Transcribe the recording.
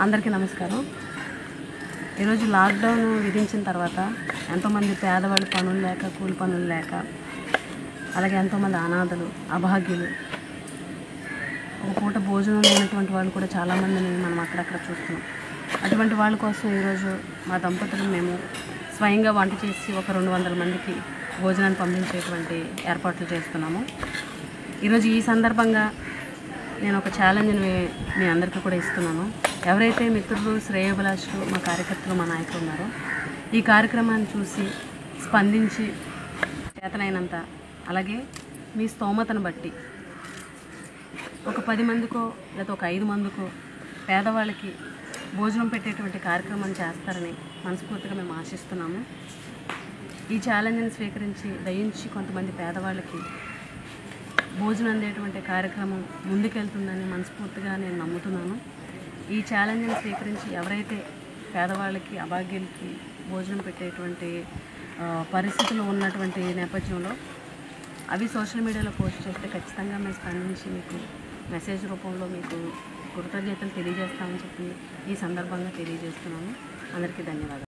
అందరికీ నమస్కారం. ఈరోజు లాక్డౌన్ విధించిన తర్వాత ఎంతోమంది పేదవాళ్ళు పనులు లేక కూలి పనులు లేక అలాగే ఎంతోమంది అనాథలు అభాగ్యులు ఒక పూట భోజనం లేనటువంటి వాళ్ళు కూడా చాలామందిని మనం అక్కడక్కడ చూస్తున్నాం. అటువంటి వాళ్ళ కోసం ఈరోజు మా దంపతులు మేము స్వయంగా వంట చేసి ఒక రెండు వందల మందికి భోజనాన్ని పంపించేటువంటి ఏర్పాట్లు చేస్తున్నాము. ఈరోజు ఈ సందర్భంగా నేను ఒక ఛాలెంజ్ని మీ- అందరికీ కూడా ఇస్తున్నాను. ఎవరైతే మిత్రులు శ్రేయభిలాషులు మా కార్యకర్తలు మా నాయకులు ఉన్నారో ఈ కార్యక్రమాన్ని చూసి స్పందించి చేతనైనంత అలాగే మీ స్తోమతను బట్టి ఒక పది మందికో లేదా ఒక ఐదు మందికో పేదవాళ్ళకి భోజనం పెట్టేటువంటి కార్యక్రమం చేస్తారని మనస్ఫూర్తిగా మేము ఆశిస్తున్నాము. ఈ ఛాలెంజ్ని స్వీకరించి దయించి కొంతమంది పేదవాళ్ళకి భోజనం అందేటువంటి కార్యక్రమం ముందుకెళ్తుందని మనస్ఫూర్తిగా నేను నమ్ముతున్నాను. ఈ ఛాలెంజ్ని స్వీకరించి ఎవరైతే పేదవాళ్ళకి అభాగ్యులకి భోజనం పెట్టేటువంటి పరిస్థితులు ఉన్నటువంటి నేపథ్యంలో అవి సోషల్ మీడియాలో పోస్ట్ చేస్తే ఖచ్చితంగా మేము స్పందించి మీకు మెసేజ్ రూపంలో మీకు కృతజ్ఞతలు తెలియజేస్తామని చెప్పి ఈ సందర్భంగా తెలియజేస్తున్నాను. అందరికీ ధన్యవాదాలు.